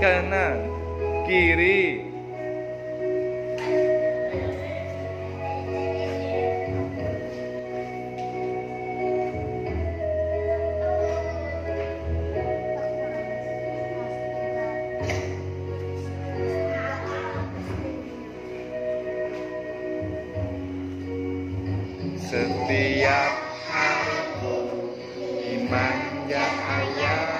kanan, kiri. Setiap hari dimanja ayah